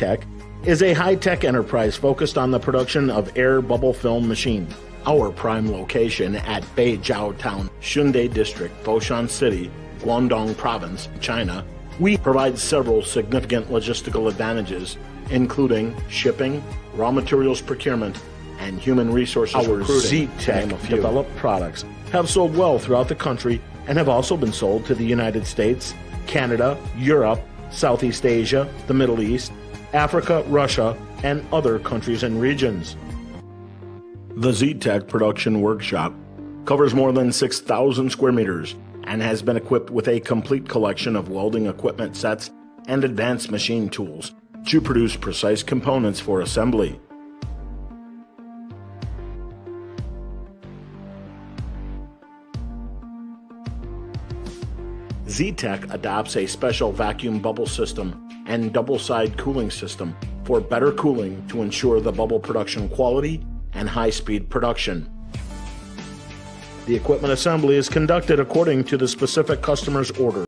ZTech is a high tech enterprise focused on the production of air bubble film machines. Our prime location at Beijiao Town, Shunde District, Foshan City, Guangdong Province, China, we provide several significant logistical advantages, including shipping, raw materials procurement, and human resources Our recruiting. ZTech developed products have sold well throughout the country and have also been sold to the United States, Canada, Europe, Southeast Asia, the Middle East, Africa, Russia, and other countries and regions. The ZTech production workshop covers more than 6,000 square meters and has been equipped with a complete collection of welding equipment sets and advanced machine tools to produce precise components for assembly. ZTech adopts a special vacuum bubble system and double side cooling system for better cooling to ensure the bubble production quality and high speed production. The equipment assembly is conducted according to the specific customer's order.